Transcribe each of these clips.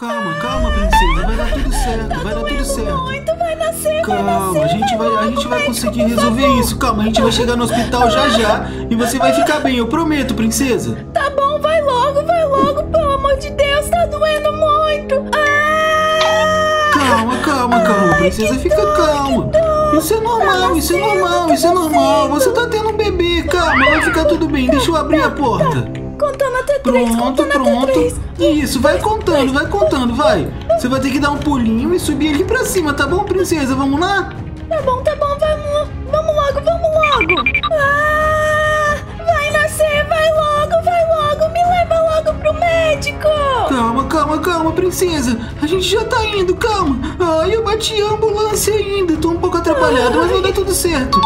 Calma, calma, princesa. Vai dar tudo certo, Tá vai dar tudo certo. Muito, vai nascer, vai Calma, nascer. a gente vai, a gente vai conseguir resolver isso. Calma, a gente vai chegar no hospital já já e você vai ficar bem, eu prometo, princesa. Tá bom, vai logo, vai logo, pelo amor de Deus, tá doendo muito. Ah! Calma, calma, calma, princesa, fica calma. Isso é normal, isso é normal, isso é normal. Você tá tendo um bebê, calma, vai ficar tudo bem. Deixa eu abrir a porta. Contando até três, Pronto, contando até pronto. três. Isso, vai contando, vai contando, vai. Você vai ter que dar um pulinho e subir ali pra cima, tá bom, princesa? Vamos lá? Tá bom, tá bom, vamos, vamos logo, vamos logo. Ah! Vai nascer, vai logo, vai logo, me leva logo pro médico. Calma, calma, calma, princesa. A gente já tá indo, calma. Ai, eu bati a ambulância ainda. Tô um pouco atrapalhado, mas vai dar tudo certo.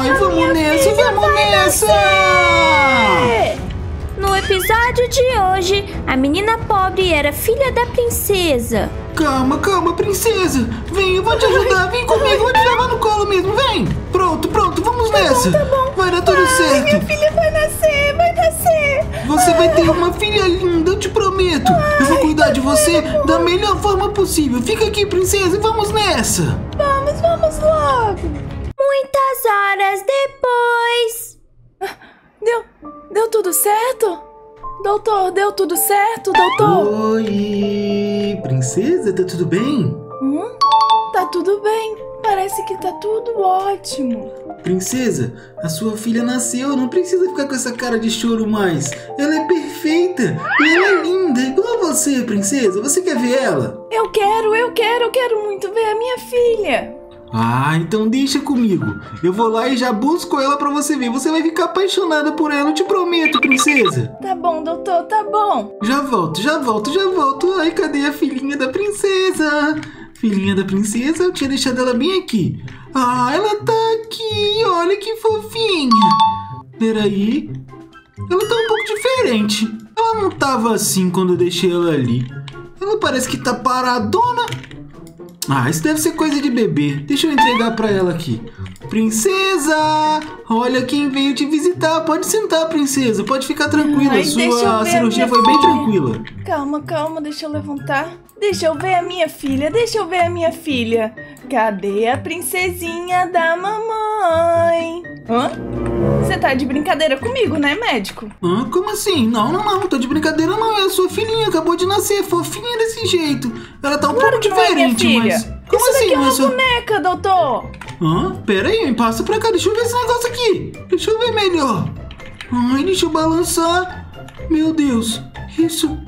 Ai, vamos minha nessa, vamos nessa. É. No episódio de hoje, a menina pobre era filha da princesa. Calma, calma, princesa. Vem, eu vou te ajudar. Vem comigo, vou te levar no colo mesmo. Vem. Pronto, pronto, vamos nessa. tá bom. Vai dar tudo Ai, minha certo. filha vai nascer, vai nascer. Você vai ter uma filha linda, eu te prometo. Eu vou cuidar de você da melhor forma possível. Fica aqui, princesa, e vamos nessa. Vamos, vamos logo. Muitas horas depois. Deu, deu tudo certo? Doutor, deu tudo certo, doutor? Oi, princesa, tá tudo bem? Hum? Tá tudo bem. Parece que tá tudo ótimo. Princesa, a sua filha nasceu, não precisa ficar com essa cara de choro mais. Ela é perfeita e ela é linda, igual a você, princesa. Você quer ver ela? Eu quero, eu quero, eu quero muito ver a minha filha. Ah, então deixa comigo. Eu vou lá e já busco ela pra você ver. Você vai ficar apaixonada por ela, eu te prometo, princesa. Tá bom, doutor, tá bom. Já volto, já volto, já volto. Ai, cadê a filhinha da princesa? Filhinha da princesa, eu tinha deixado ela bem aqui. Ah, ela tá aqui, olha que fofinha. Peraí. Ela tá um pouco diferente. Ela não tava assim quando eu deixei ela ali. Ela parece que tá paradona. Ah, isso deve ser coisa de bebê. Deixa eu entregar pra ela aqui. Princesa! Olha quem veio te visitar. Pode sentar, princesa. Pode ficar tranquila. Ai, Sua cirurgia foi bem tranquila. Calma, calma, deixa eu levantar. Deixa eu ver a minha filha, deixa eu ver a minha filha. Cadê a princesinha da mamãe? Hã? Você tá de brincadeira comigo, né, médico? Hã? Como assim? Não, não, não. Tô de brincadeira, não. É a sua filhinha. Acabou de nascer. Fofinha desse jeito. Ela tá um Claro pouco é diferente, filha. mas. Como Isso assim? daqui é é uma sua... boneca, doutor. Hã? Pera aí, passa pra cá. Deixa eu ver esse negócio aqui. Deixa eu ver melhor. Ai, deixa eu balançar. Meu Deus. Isso.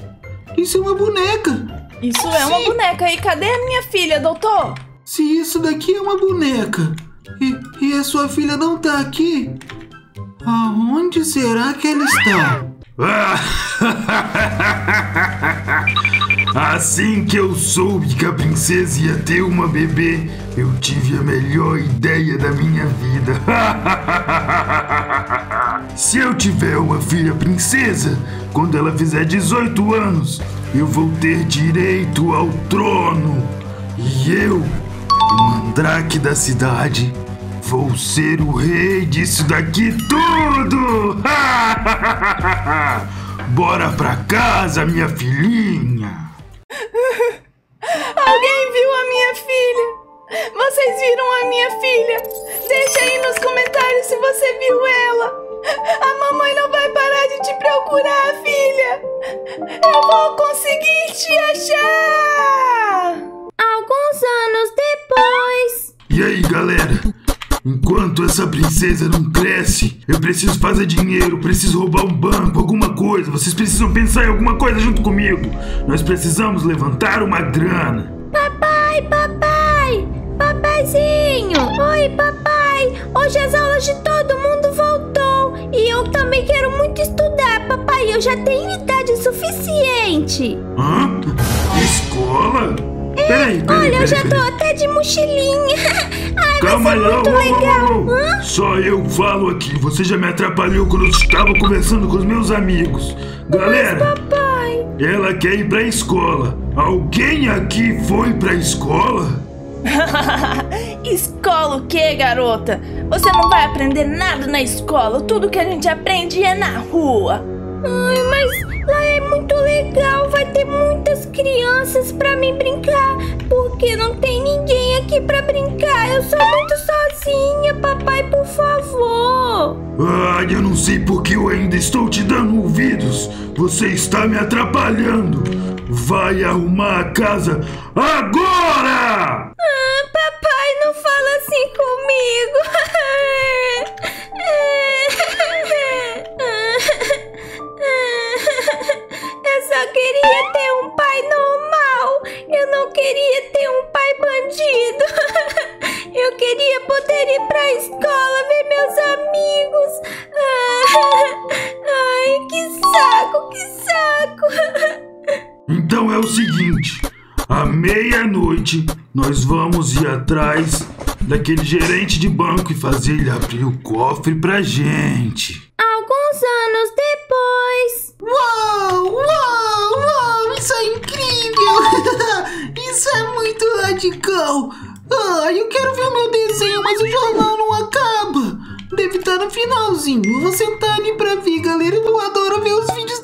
Isso é uma boneca. Isso é uma Sim. boneca. E cadê a minha filha, doutor? Se isso daqui é uma boneca e, e a sua filha não tá aqui, aonde será que ela está? Assim que eu soube que a princesa ia ter uma bebê, eu tive a melhor ideia da minha vida. Se eu tiver uma filha princesa, quando ela fizer 18 anos, eu vou ter direito ao trono. E eu, o mandrake da cidade, vou ser o rei disso daqui tudo! Bora pra casa, minha filhinha! Alguém viu a minha filha? Vocês viram a minha filha? Deixa aí nos comentários se você viu ela. A mamãe não vai parar de te procurar, filha. Eu vou conseguir te achar. Alguns anos depois. E aí, galera? Enquanto essa princesa não cresce, eu preciso fazer dinheiro, preciso roubar um banco, alguma coisa. Vocês precisam pensar em alguma coisa junto comigo. Nós precisamos levantar uma grana. Papai, papai! Papaizinho! Oi, papai! Hoje as aulas de todo mundo voltou e eu também quero muito estudar, papai. Eu já tenho idade suficiente. Hã? Escola? Peraí, peraí, Olha, eu peraí, já tô até de mochilinha. Ai, Calma vai ser muito legal. Só eu falo aqui. Você já me atrapalhou quando eu estava conversando com os meus amigos. Galera, Papai, ela quer ir pra escola. Alguém aqui foi pra escola? escola o quê, garota? Você não vai aprender nada na escola. Tudo que a gente aprende é na rua. Ai, mas lá é muito legal, vai ter muitas crianças pra mim brincar, porque não tem ninguém aqui pra brincar. Eu sou muito sozinha, papai, por favor. Ai, eu não sei porque eu ainda estou te dando ouvidos. Você está me atrapalhando. Vai arrumar a casa agora! Ah, papai, não fala assim comigo. nós vamos ir atrás daquele gerente de banco e fazer ele abrir o cofre pra gente. Alguns anos depois. Uau, uau, uau, isso é incrível! isso é muito radical! Ah, eu quero ver o meu desenho, mas o jornal não acaba! Deve estar no finalzinho. Eu vou sentar ali pra ver, galera. Eu adoro ver os vídeos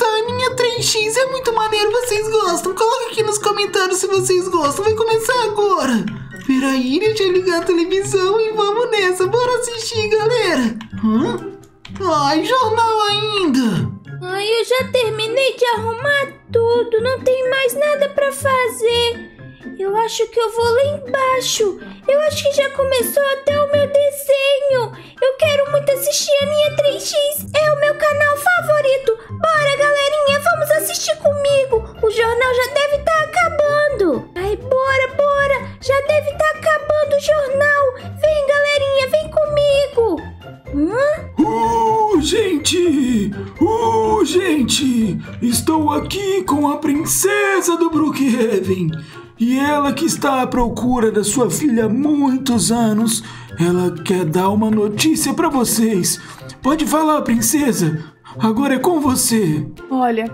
da Aninha 3x. É muito maneiro, vocês gostam? Coloca aqui nos comentários se vocês gostam. Vai começar agora. Peraí, deixa eu ligar a televisão e vamos nessa. Bora assistir, galera. Hã? Ai, jornal ainda. Ai, eu já terminei de arrumar tudo. Não tem mais nada pra fazer. Eu acho que eu vou lá embaixo. Eu acho que já começou até o meu desenho. Eu quero muito assistir a minha 3x. É o meu canal favorito. Bora, galerinha, vamos que está à procura da sua filha há muitos anos, ela quer dar uma notícia para vocês. Pode falar, princesa. Agora é com você. Olha,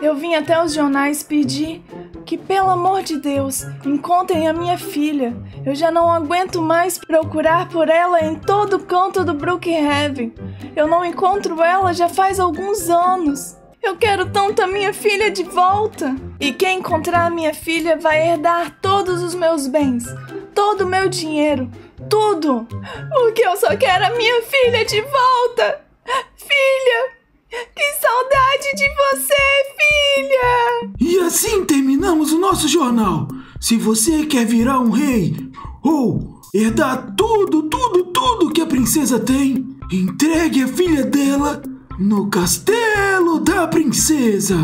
eu vim até os jornais pedir que, pelo amor de Deus, encontrem a minha filha. Eu já não aguento mais procurar por ela em todo canto do Brookhaven. Eu não encontro ela já faz alguns anos. Eu quero tanto a minha filha de volta. E quem encontrar a minha filha vai herdar todos os meus bens, todo o meu dinheiro, tudo. Porque eu só quero a minha filha de volta. Filha, que saudade de você, filha! E assim terminamos o nosso jornal. Se você quer virar um rei ou herdar tudo, tudo, tudo que a princesa tem, entregue a filha dela no castelo da princesa.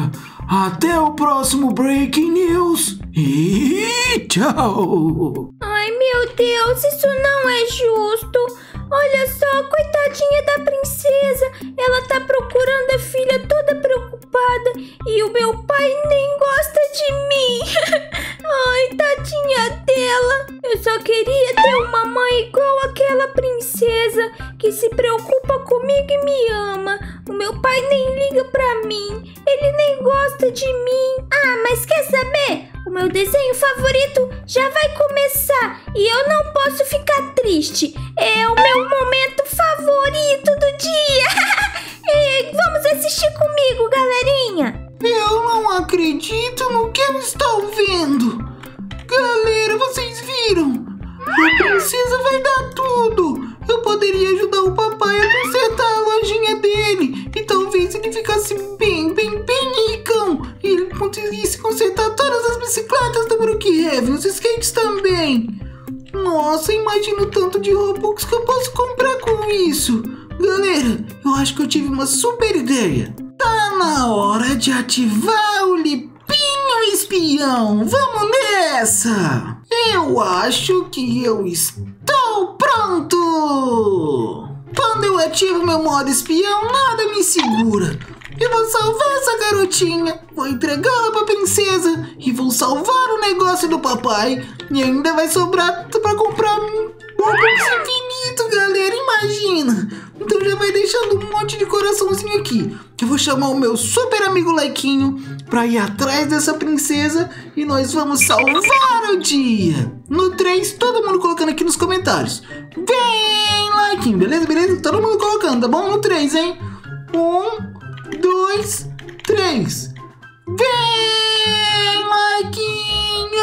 Até o próximo Breaking News e tchau! Ai, meu Deus, isso não é justo. Olha só, coitadinha da princesa. Ela tá procurando a filha toda preocupada e o meu pai nem gosta de mim. Ai, tadinha dela. Eu só queria ter uma mãe igual aquela princesa que se preocupa bem, bem, bem ricão. E ele conseguisse consertar todas as bicicletas do Brookhaven, os skates também. Nossa, imagino tanto de Robux que eu posso comprar com isso. Galera, eu acho que eu tive uma super ideia. Tá na hora de ativar o lipinho espião. Vamos nessa! Eu acho que eu estou pronto! Quando eu ativo meu modo espião, nada me segura. Eu vou salvar essa garotinha, vou entregá-la pra princesa e vou salvar o negócio do papai. E ainda vai sobrar pra comprar um Robux infinito, galera, imagina! Então já vai deixando um monte de coraçãozinho aqui. Eu vou chamar o meu super amigo Laiquinho pra ir atrás dessa princesa e nós vamos salvar o dia. No 3, todo mundo colocando aqui nos comentários. Vem, Laiquinho, beleza? Beleza? Todo mundo colocando, tá bom? No 3, hein? Um, dois, três. Vem, Marquinho!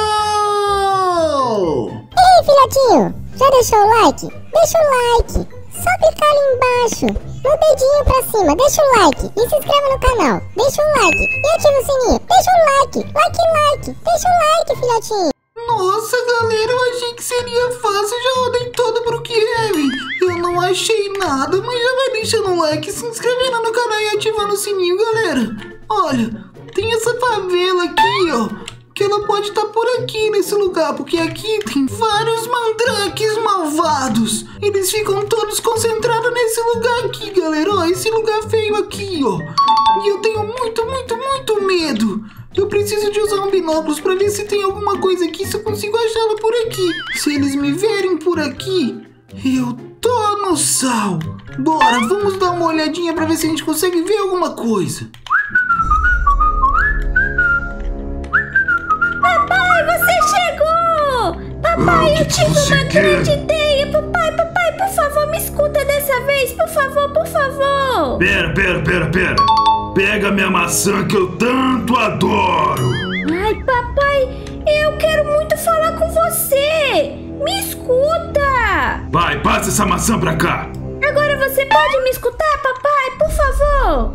Ei, filhotinho, já deixou o like? Deixa o like. Só clicar ali embaixo, no dedinho pra cima, deixa o like e se inscreva no canal. Deixa o like e ativa o sininho. Deixa o like, like, like. Deixa o like, filhotinho. Nossa, galera, eu achei que seria fácil. Já rodei todo pro Kevin. Eu não achei nada, mas já vai deixando o like, se inscrevendo no canal e ativando o sininho, galera. Olha, tem essa favela aqui, ó. Que ela pode estar por aqui nesse lugar, porque aqui tem vários mandrakes malvados. Eles ficam todos concentrados nesse lugar aqui, galera. Ó, esse lugar feio aqui, ó. E eu tenho muito, muito, muito medo. Eu preciso de usar um binóculos para ver se tem alguma coisa aqui, se eu consigo achá-la por aqui. Se eles me verem por aqui, eu tô no sal. Bora, vamos dar uma olhadinha para ver se a gente consegue ver alguma coisa. Papai, você chegou! Papai, Ah, eu tive uma quer? grande ideia. Papai, papai, por favor, me escuta dessa vez. Por favor, por favor. Pera, pera, pera, pera. Pega minha maçã que eu tanto adoro. Ai, papai, eu quero muito falar com você. Me escuta. Vai, passa essa maçã pra cá. Agora você pode me escutar, papai, por favor?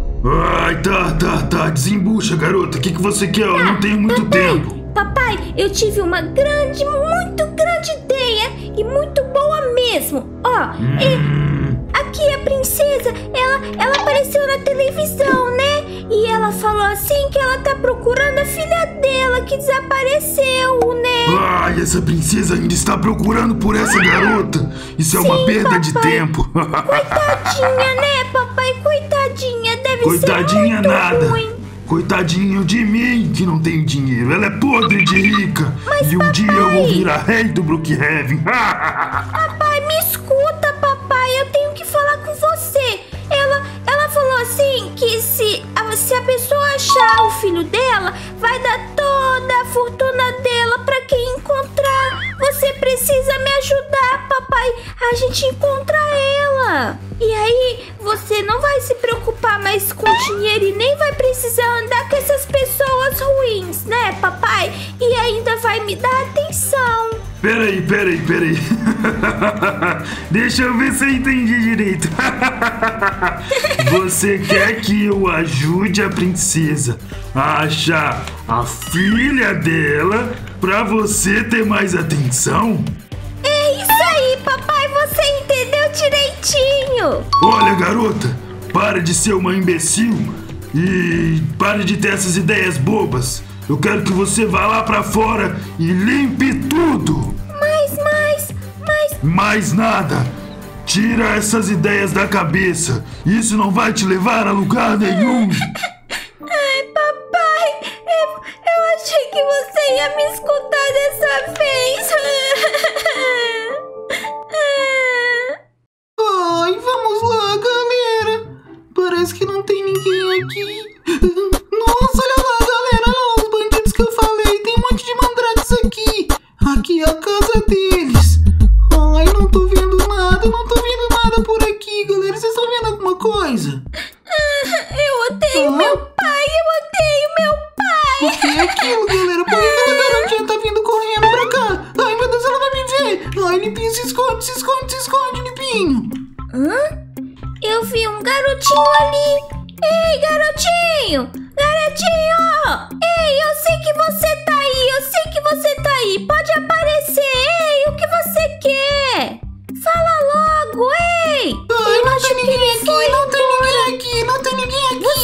Ai, tá, tá, tá. Desembucha, garota. O que, que você quer? Eu não tenho muito papai, tempo. Papai, eu tive uma grande, muito grande ideia e muito boa mesmo. Ó, e aqui a princesa, ela, ela apareceu na televisão, né? E ela falou assim que ela tá procurando a filha dela que desapareceu, né? Ai, essa princesa ainda está procurando por essa garota. Isso é uma Sim, perda de papai. tempo. Coitadinha, né, papai? Coitadinha, deve Coitadinha ser muito nada. ruim. Coitadinho de mim que não tenho dinheiro. Ela é podre de rica. e um dia eu vou virar rei do Brookhaven. Papai, se a, pessoa achar o filho dela, vai dar toda a fortuna dela pra quem encontrar. Você precisa me ajudar, papai. A gente encontra ela. E aí, você não vai se preocupar mais com dinheiro e nem vai precisar andar com essas pessoas ruins, né, papai? E ainda vai me dar atenção. Peraí, peraí, peraí. Deixa eu ver se eu entendi direito. Você quer que eu ajude a princesa a achar a filha dela pra você ter mais atenção? É isso aí, papai, você entendeu direitinho. Olha, garota, para de ser uma imbecil e pare de ter essas ideias bobas. Eu quero que você vá lá pra fora e limpe tudo. Mas, mas, mas, Mais nada. Tira essas ideias da cabeça. Isso não vai te levar a lugar nenhum. ai, papai, eu, eu achei que você ia me escutar dessa vez. Ai, vamos lá, galera. Parece que não tem ninguém aqui.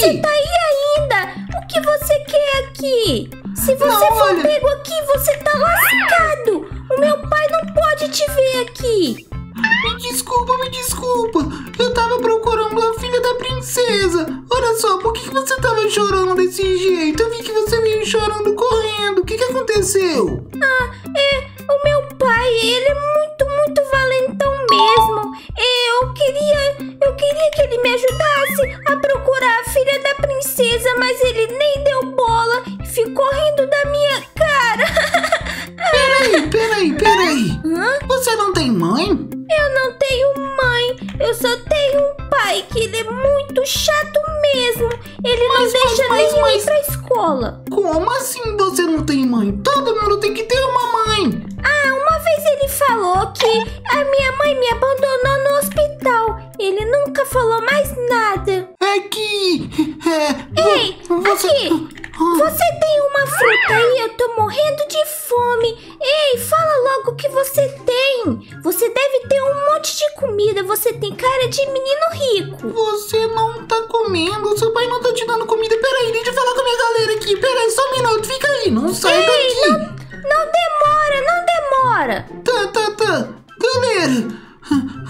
Você tá aí ainda? O que você quer aqui? Se você Não, for olha. pego aqui, você tá lascado. O meu pai não pode te ver aqui. Me desculpa, me desculpa. Eu tava procurando a filha da princesa. Olha só, por que, você tava chorando desse jeito? Eu vi que você veio chorando correndo. O que, que aconteceu? Ah, muito chato mesmo. Ele Mas, não deixa mas, nem mas- ir pra escola. Como assim você não tem mãe? Todo mundo tem que ter uma mãe. Ah, uma vez ele falou que a minha mãe me abandonou no hospital. Ele nunca falou mais nada. É que. É, Ei, você. aqui! Você tem uma fruta aí? Eu tô morrendo de fome. Ei, fala logo o que você tem. Você deve ter um monte de comida. Você tem cara de menino rico. Você não tá comendo, seu pai não tá te dando comida. Peraí, deixa eu falar com a minha galera aqui. Peraí, só um minuto, fica aí, não sai daqui. Não demora, não demora. Tá, tá, tá. Galera,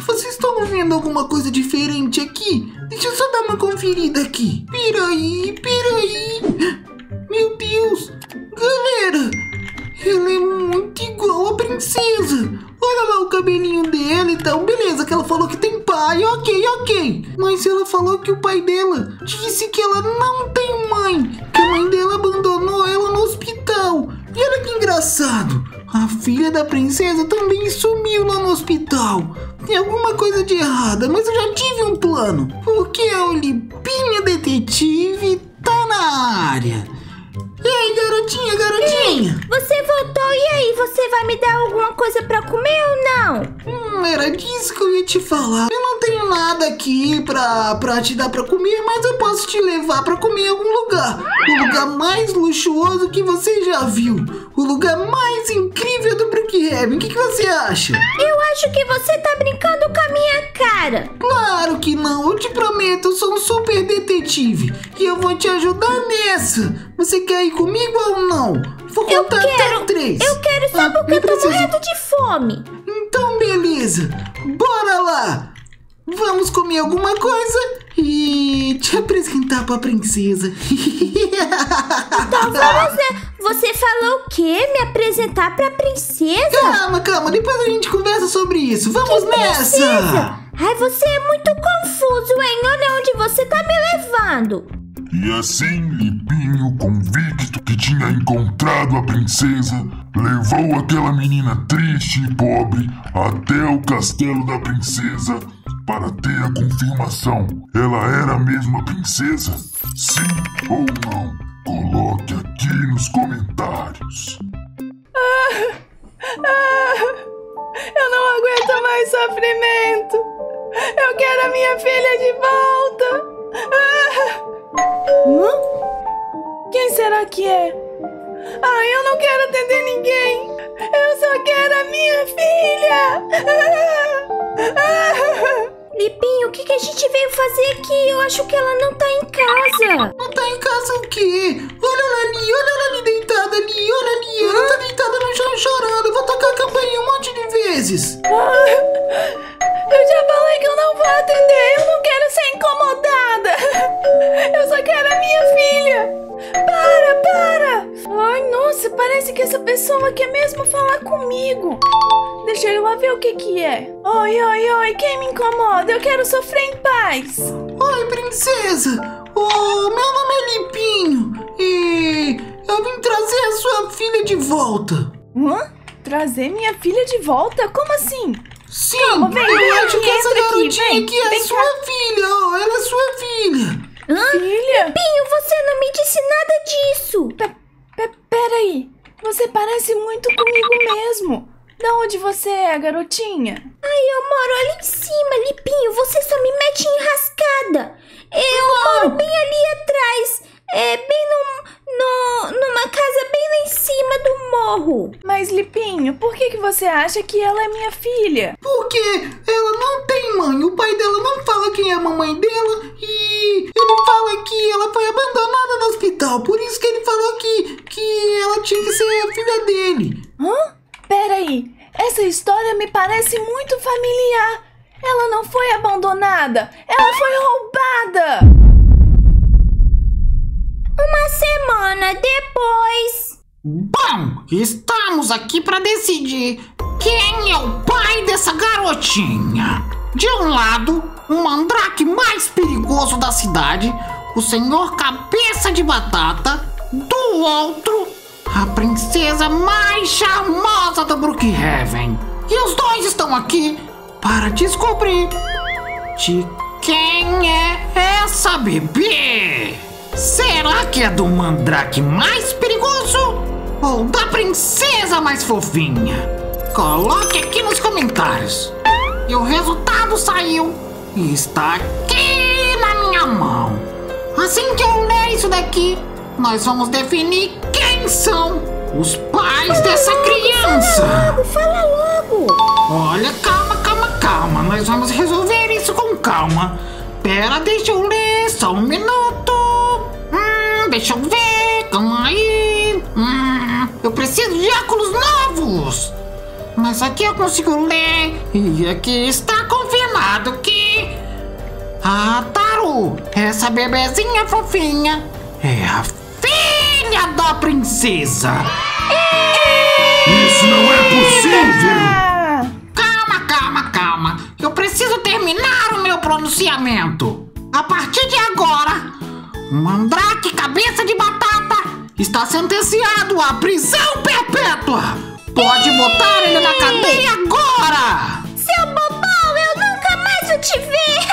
vocês estão vendo alguma coisa diferente aqui? Deixa eu só dar uma conferida aqui. Peraí, peraí. Deus. Galera, ela é muito igual a princesa. Olha lá o cabelinho dela e tal. Beleza, que ela falou que tem pai. Ok, ok. Mas ela falou que o pai dela disse que ela não tem mãe. Que a mãe dela abandonou ela no hospital. E olha que engraçado. A filha da princesa também sumiu lá no hospital. Tem alguma coisa de errada, mas eu já tive um plano. Porque a Olipinha Detetive tá na área. Ei, garotinha, garotinha. Você voltou e aí? Você vai me dar alguma coisa pra comer ou não? Hum, era disso que eu ia te falar. Eu não tenho nada aqui pra, pra te dar pra comer, mas eu posso te levar pra comer em algum lugar. O lugar mais luxuoso que você já viu. O lugar mais incrível do Brookhaven. O que, que você acha? Eu acho que você tá brincando com a minha cara. Claro que não, eu te prometo, eu sou um super detetive. E eu vou te ajudar nessa. Você quer ir comigo ou não? Vou Eu contar quero. até três. Eu quero só Ah, porque eu tô precisa. morrendo de fome. Então, beleza. Bora lá. Vamos comer alguma coisa e te apresentar pra princesa. Então vamos ver. Você falou o quê? Me apresentar pra princesa? calma, calma. Depois a gente conversa sobre isso. Vamos nessa. Princesa? Ai, você é muito confuso, hein? Olha onde você tá me levando. E assim, Lipinho, convicto que tinha encontrado a princesa, levou aquela menina triste e pobre até o castelo da princesa para ter a confirmação. Ela era mesmo a princesa? Sim ou não? Coloque aqui nos comentários. Eu não aguento mais sofrimento. Eu quero a minha filha de volta. Hã? Quem será que é? Ai, eu não quero atender ninguém. Eu só quero a minha filha. Lipinho, o que, que a gente veio fazer aqui? Eu acho que ela não tá em casa. Não tá em casa o quê? Olha ela ali, olha ela ali deitada ali, olha ali. Ela tá deitada no chão chorando. Eu vou tocar a campainha um monte de vezes. Eu já falei que eu não vou atender. Eu não quero ser incomodada. Eu só quero a minha filha. Para, para. Parece que essa pessoa quer mesmo falar comigo. Deixa eu lá ver o que que é. Oi, oi, oi, quem me incomoda? Eu quero sofrer em paz. Oi, princesa. Oh, meu nome é Lipinho. E eu vim trazer a sua filha de volta. Hã? Trazer minha filha de volta? Como assim? Sim, Calma, vem, eu vem acho aqui, que essa aqui, garotinha vem, aqui é vem sua filha. Oh, ela é sua filha. Hã? Filha? Lipinho, você não me disse nada disso. Pe peraí. Você parece muito comigo mesmo. Da onde você é, garotinha? Ai, eu moro ali em cima, Lipinho. Você só me mete em rascada. Eu moro bem ali atrás. É, bem num, no, numa casa bem lá em cima do morro. Mas, Lipinho, por que, que você acha que ela é minha filha? Porque ela não tem mãe. O pai dela não fala quem é a mamãe dela. E ele fala que ela foi abandonada no hospital. Por isso que ele falou que, que ela tinha que ser a filha dele. Hã? Peraí, essa história me parece muito familiar. Ela não foi abandonada, ela foi roubada. Uma semana depois. Bom, estamos aqui para decidir quem é o pai dessa garotinha. De um lado, o mandrake mais perigoso da cidade, o senhor Cabeça de Batata. Do outro, a princesa mais charmosa do Brookhaven. E os dois estão aqui para descobrir de quem é essa bebê. Será que é do mandrake mais perigoso ou da princesa mais fofinha? Coloque aqui nos comentários. E o resultado saiu e está aqui na minha mão. Assim que eu ler isso daqui, nós vamos definir quem são os pais dessa criança. Fala logo! Olha, calma, calma, calma. Nós vamos resolver isso com calma. Pera, deixa eu ler só um minuto. Deixa eu ver. Calma aí. Hum, eu preciso de óculos novos. Mas aqui eu consigo ler. E aqui está confirmado que. A Taru, essa bebezinha fofinha, é a filha da princesa. Isso não é possível! Ah, Calma, calma, calma. Eu preciso terminar o meu pronunciamento. A partir de agora, Mandrake Cabeça de Batata está sentenciado à prisão perpétua. Pode botar ele na cadeia agora. Seu bobão, eu nunca mais vou te ver!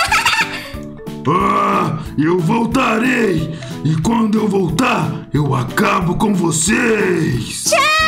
Ah, eu voltarei! E quando eu voltar, eu acabo com vocês! Tchau!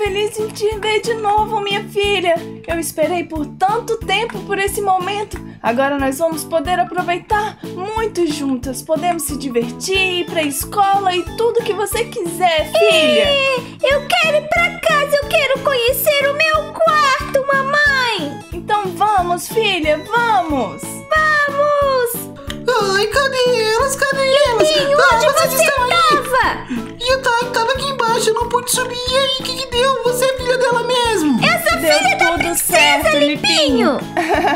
Feliz em te ver de novo, minha filha. Eu esperei por tanto tempo por esse momento. Agora nós vamos poder aproveitar muito juntas. Podemos se divertir, ir pra escola e tudo que você quiser, filha. É, eu quero ir pra casa, eu quero conhecer o meu quarto, mamãe! Então vamos, filha, vamos! Vamos! Ai, cadê elas? Cadê elas? Ah, onde vocês você estão aí? tava? E eu tava, tava aqui embaixo, eu não pude subir. E aí, o que, que deu? Você é filha dela mesmo? Eu sou Deu filha da tudo princesa, certo, Lipinho!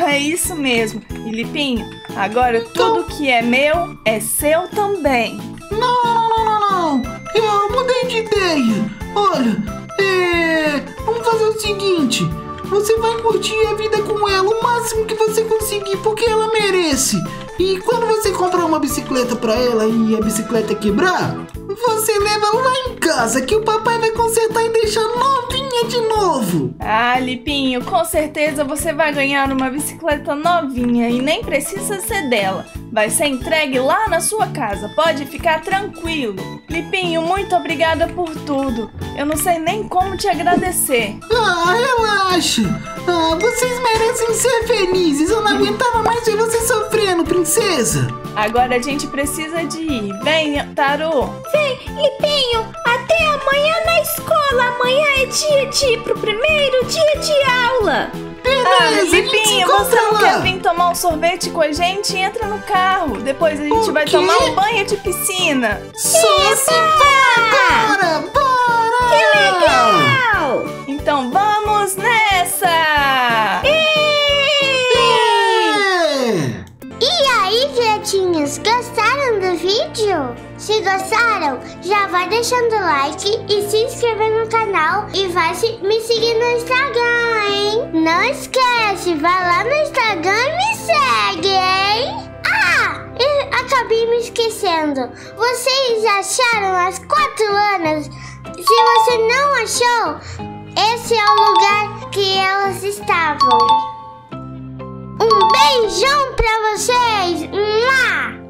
é isso mesmo. E Lipinho, agora tudo que é meu é seu também. Não, não, não, não, não. Eu mudei de ideia. Olha, é. Vamos fazer o seguinte. Você vai curtir a vida com ela o máximo que você conseguir, porque ela merece. E quando você comprar uma bicicleta pra ela e a bicicleta quebrar, você leva lá em casa que o papai vai consertar e deixar novinha de novo. Ah, Lipinho, com certeza você vai ganhar uma bicicleta novinha e nem precisa ser dela. Vai ser entregue lá na sua casa, pode ficar tranquilo. Lipinho, muito obrigada por tudo. Eu não sei nem como te agradecer. Ah, relaxa. Ah, vocês merecem ser felizes. Eu não aguentava mais ver você sofrendo, princesa. Agora a gente precisa de ir. Vem, Taru. Vem, Lipinho, até amanhã na escola. Amanhã é dia de ir pro primeiro dia de aula. Ah, se Lipinho, você não quer vir tomar um sorvete com a gente? Entra no carro. Depois a gente O vai quê? tomar um banho de piscina. Só se agora! Bora! Que legal! Então vamos gostaram, já vai deixando like e se inscrever no canal e vai se- me seguir no Instagram, hein? Não esquece, vai lá no Instagram e me segue, hein? Ah, e acabei me esquecendo. Vocês acharam as quatro anos? Se você não achou, esse é o lugar que elas estavam. Um beijão pra vocês! Mua!